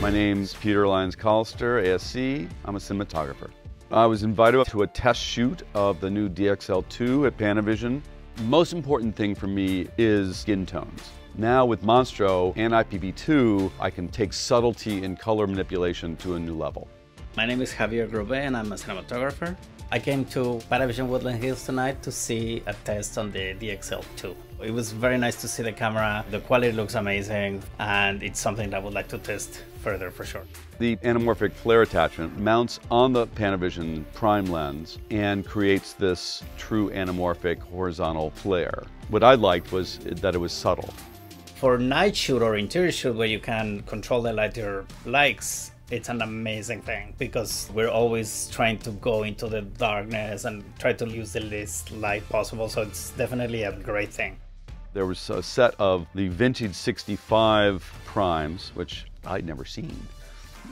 My name's Peter Lyons Collister, ASC. I'm a cinematographer. I was invited to a test shoot of the new DXL2 at Panavision. Most important thing for me is skin tones. Now with Monstro and IPP2, I can take subtlety in color manipulation to a new level. My name is Javier Grube and I'm a cinematographer. I came to Panavision Woodland Hills tonight to see a test on the DXL2. It was very nice to see the camera. The quality looks amazing and it's something that I would like to test further for sure. The anamorphic flare attachment mounts on the Panavision prime lens and creates this true anamorphic horizontal flare. What I liked was that it was subtle. For night shoot or interior shoot where you can control the light your likes, it's an amazing thing because we're always trying to go into the darkness and try to use the least light possible. So it's definitely a great thing. There was a set of the vintage 65 primes, which I'd never seen.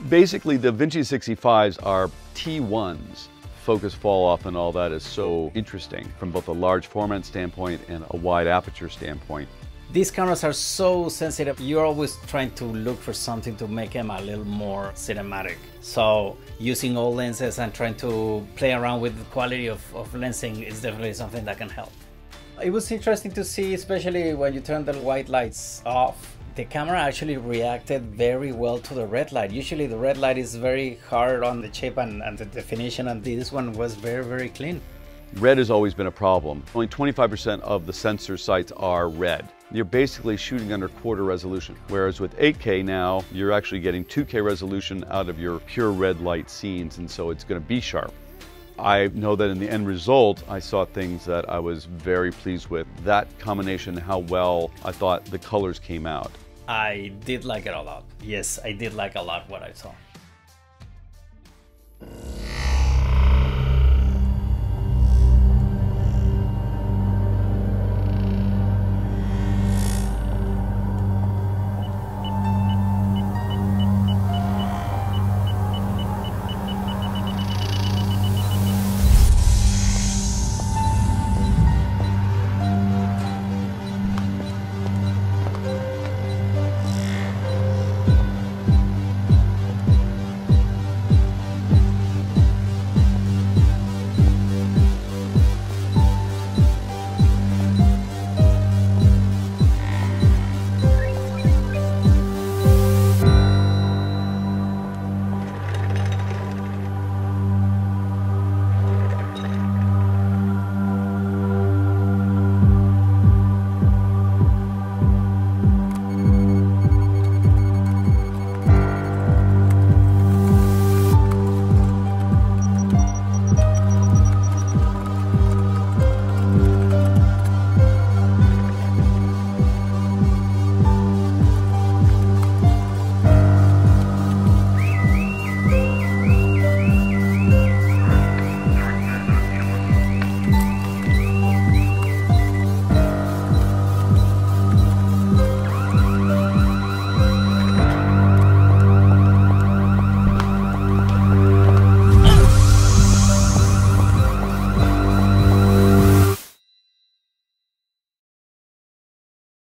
Basically, the vintage 65s are T1s. Focus fall off and all that is so interesting from both a large format standpoint and a wide aperture standpoint. These cameras are so sensitive, you're always trying to look for something to make them a little more cinematic. So using old lenses and trying to play around with the quality of, of lensing is definitely something that can help. It was interesting to see, especially when you turn the white lights off, the camera actually reacted very well to the red light. Usually the red light is very hard on the chip and, and the definition and this one was very, very clean. Red has always been a problem. Only 25% of the sensor sites are red. You're basically shooting under quarter resolution. Whereas with 8K now, you're actually getting 2K resolution out of your pure red light scenes, and so it's going to be sharp. I know that in the end result, I saw things that I was very pleased with. That combination, how well I thought the colors came out. I did like it a lot. Yes, I did like a lot what I saw.